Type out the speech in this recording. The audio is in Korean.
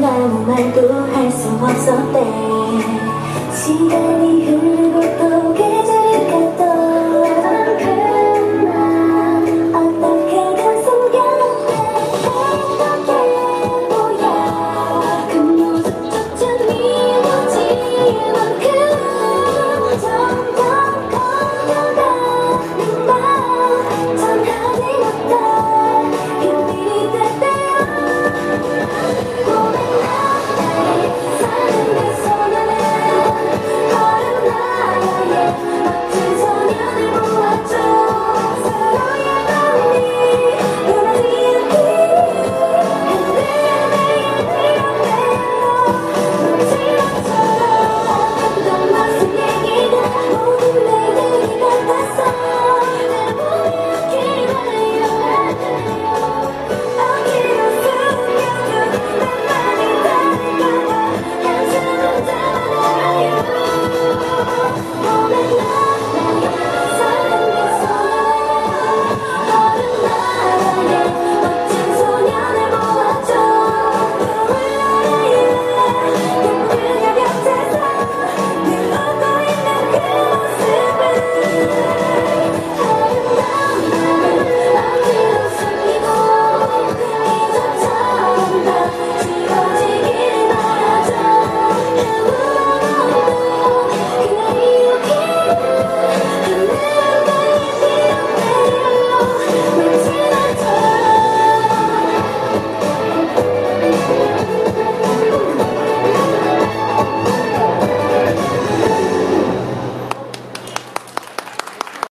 난 아무 말도 할 수 없었대. 시간이